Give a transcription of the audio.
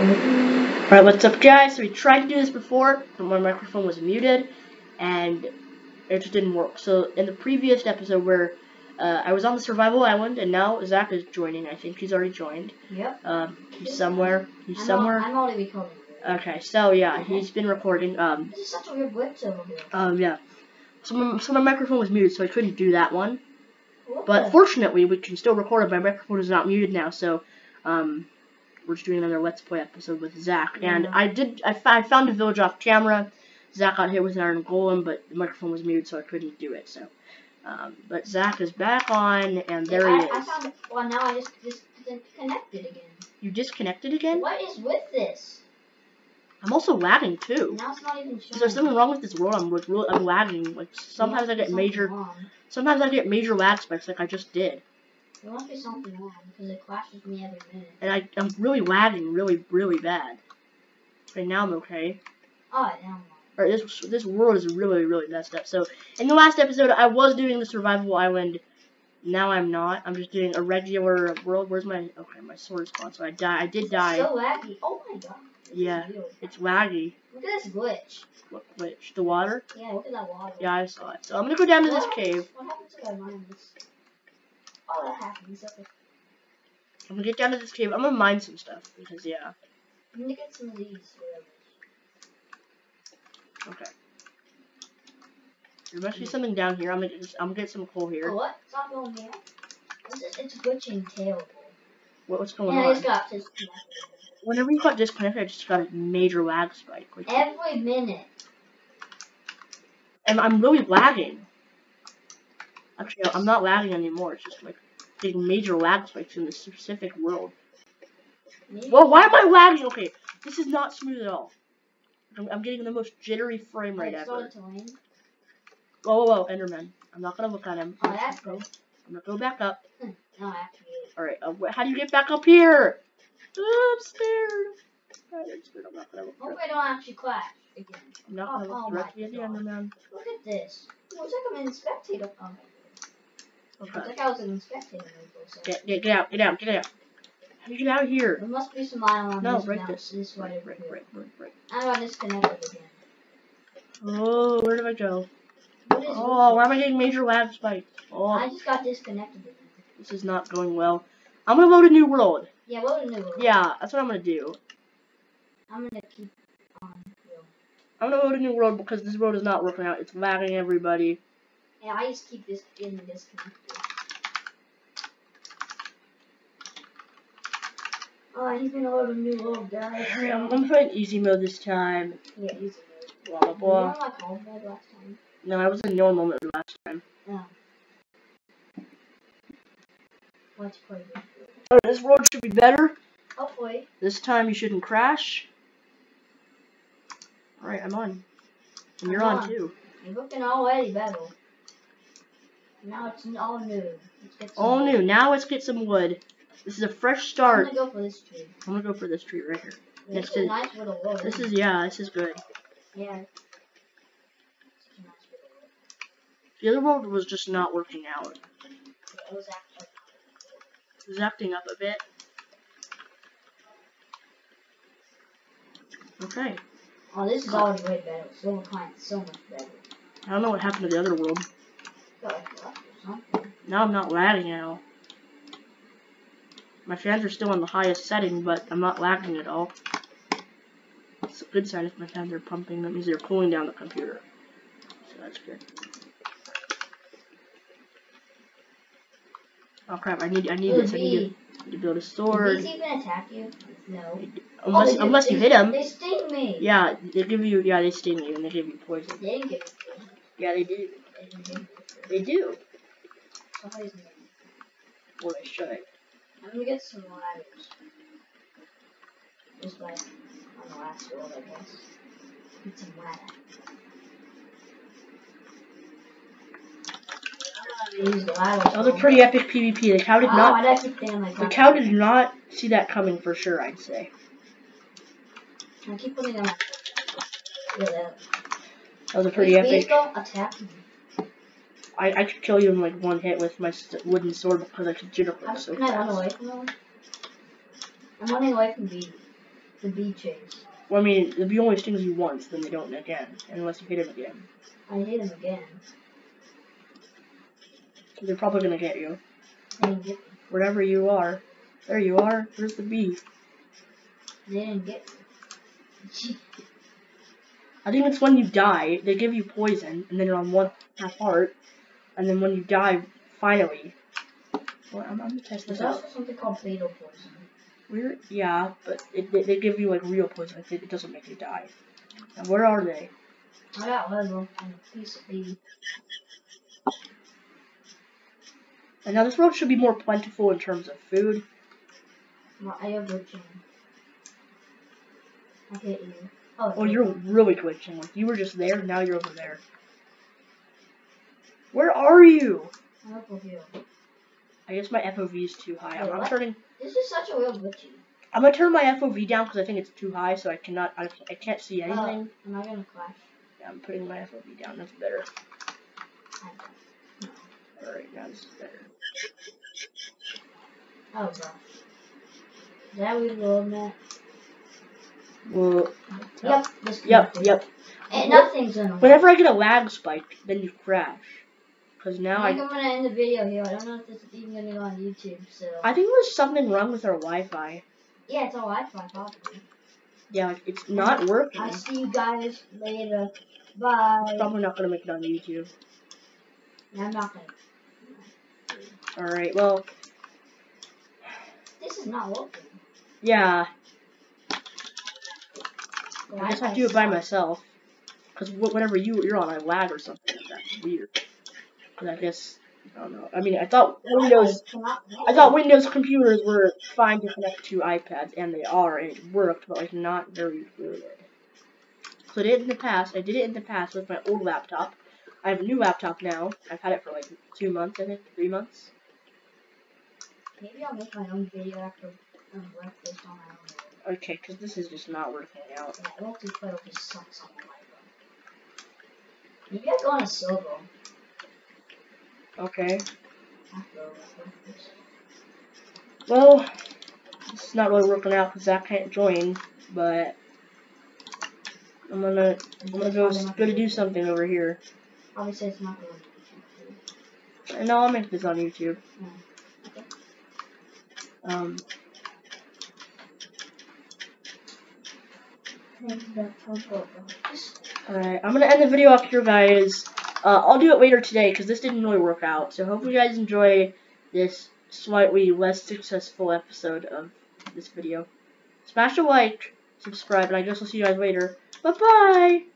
Alright, what's up guys? So we tried to do this before, but my microphone was muted, and it just didn't work. So in the previous episode where uh, I was on the survival island, and now Zach is joining, I think he's already joined. Yep. Um, he's somewhere, he's I'm somewhere. I'm already recording. Okay, so yeah, he's been recording. Um, This is such a weird glitch over here. um, yeah. So my, so my microphone was muted, so I couldn't do that one. What But the- fortunately, we can still record it. My microphone is not muted now, so um, we're just doing another Let's Play episode with Zach. And I did, I, I found a village off camera. Zach got hit with an iron golem, but the microphone was muted, so I couldn't do it. So, um, but Zach is back on, and there I, he is. I found. Well, now I just just connected again. You disconnected again? What is with this? I'm also lagging too. Now it's not even Is there something wrong with this world? I'm like, really, I'm lagging. Like sometimes I get major, wrong. sometimes I get major lag spikes, like I just did. There must be something wrong because it clashes me every minute. And I, I'm really lagging, really, really bad. Right now I'm okay. Oh, now or this this world is really really messed up. So in the last episode, I was doing the survival island. Now I'm not. I'm just doing a regular world. Where's my okay? My sword is gone. So I die. I did die. so laggy. Oh my god. This Yeah. really- It's laggy. Look at this glitch. What glitch? The water? Yeah, look at that water. Yeah, I saw it. So I'm gonna go down to this cave. What happened to my mines? Oh, that happens. Okay. I'm gonna get down to this cave. I'm gonna mine some stuff because yeah. I'm gonna get some of these. Okay. There must be something down here. I'm gonna just, I'm gonna get some coal Oh, here. what? It's not going here. It's glitching terrible. What, what's going And I on? just got disconnected. Whenever you got disconnected, I just got a major lag spike. Every minute. and I'm really lagging. Actually, I'm not lagging anymore. It's just like getting major lag spikes in this specific world. Well, why am I lagging? Okay, this is not smooth at all. I'm, I'm getting the most jittery frame rate ever. Whoa, whoa, whoa, Enderman. I'm not gonna look at him. Oh, that's good. I'm gonna go back up. No, I. All right, uh, how do you get back up here? Oh, I'm scared. Alright, I'm scared. I'm not gonna look. Hope I don't actually clash again. I'm not gonna Oh, look oh directly at the Enderman. Look at this. It looks like I'm in spectator. Oh, Okay. It's like I was in spectator mode for a second. Get, get, get out, get out, get out. How do you get out of here? There must be some iron on No, this break now. this. This way Break, break, break, break, break. I got disconnected again. Oh, where did I go? What is Oh, why am I getting major lag spikes? Oh. I Oh, just got disconnected again. this is not going well. I'm gonna load a new world. Yeah, what a new one. Yeah, that's what I'm gonna do. I'm gonna keep on. I'm gonna load a new world because this world is not working out. It's lagging everybody. Yeah, I just keep this in disconnected. Oh, he's gonna load a new world, guys. Alright, I'm gonna play in easy mode this time. Yeah, easy Blah blah mode. You blah. know like home mode last time? No, I was in normal mode last time. Oh. Let's play this. Alright, oh, this world should be better. Hopefully. This time you shouldn't crash. Alright, I'm on. And you're on on. too. You're looking already better. Now it's all new. Let's get some All wood. Now let's get some wood. This is a fresh start. I'm gonna go for this tree. I'm gonna go for this tree right here. This is nice little wood. This is yeah, this is good. Yeah. It's a nice little wood. The other world was just not working out. It was. It was acting up a bit. Okay. Oh, this is already way better. Silver Client's so much better. I don't know what happened to the other world like luck or something. Now I'm not lagging at all. My fans are still on the highest setting, but I'm not lagging at all. It's a good sign if my fans are pumping. That means they're cooling down the computer. So that's good. Oh crap! I need I need Ooh, this. I need, to, to build a Did sword. these even attack you? No. Unless Oh, unless you they- hit them. They sting me. Yeah, they give you yeah they sting you and they give you poison. They give me poison. Yeah, they do. They didn't give me poison. They do. Somebody's name. Well, they should. I'm gonna get some ladders. Just like on the last world, I guess. Get some ladder. I'm gonna use the ladders. That was a pretty epic PvP. The cow did oh, not. why'd I keep thinking like The cow did not see that coming for sure. I'd say. I keep putting them. Yeah, that. Was a pretty Please, epic. Attack me. I, I could kill you in like one hit with my wooden sword because I could jitter I'm, so can I run away from them? I'm running away from these. the bee chase. Well, I mean, the bee only stings you once, then they don't again, unless you hit him again. I hit him again. They're probably gonna get you. They didn't get me. Wherever you are. There you are. There's the bee. They didn't get me. I think it's when you die, they give you poison, and then you're on one half heart, and then when you die, finally. Well, I'm, I'm gonna test There's this out. also something called fatal poison. Weird, yeah, but it, they, they give you like real poison. It, it doesn't make you die. Now, where are they? I got level and a piece of bee. And now this world should be more plentiful in terms of food. My I have glitching. I hit you. Oh, Oh, you're really glitching. Like you were just there, now you're over there. Where are you? I'm. I guess my FOV is too high. I'm, Wait, I'm what? turning. This is such a real glitchy. I'm gonna turn my FOV down because I think it's too high, so I cannot. I, I can't see anything. Uh, am I gonna clash? Yeah, I'm putting my FOV down. That's better. I- All right, now this is better. Oh, gosh. Is that reload that? Well, Yep. yep, yep. And nothing's gonna work. Whenever I get a lag spike, then you crash. Because now I I, think I'm gonna end the video here. I don't know if this is even gonna go on YouTube, so. I think there's something wrong with our Wi-Fi. yeah, it's all Wi-Fi, probably. Yeah, like, it's not working. I'll see you guys later. Bye. Probably not gonna make it on YouTube. I'm not gonna. All right, well, This is not working. yeah, I guess I Wi-Fi do it by myself. Because whenever you you're on, I lag or something. That's weird. I guess I don't know. I mean, I thought Windows. I thought Windows computers were fine to connect to iPads, and they are, and it worked, but like not very good. So I did it in the past. I did it in the past with my old laptop. I have a new laptop now. I've had it for like two months, I think, three months. Maybe I'll make my own video after um, breakfast on my own. Okay, because this is just not working out. Yeah, multiplayer just sucks on my phone. Maybe I'll go on a solo Okay. Well, it's not really working out because I can't join, but I'm gonna I'm gonna go go to do something over here. Obviously, it's not going to be And I'll make this on YouTube. okay. Um, alright, I'm gonna end the video up here, guys. Uh, I'll do it later today because this didn't really work out. So hopefully you guys enjoy this slightly less successful episode of this video. Smash a like, subscribe, and I guess I'll see you guys later. Bye bye.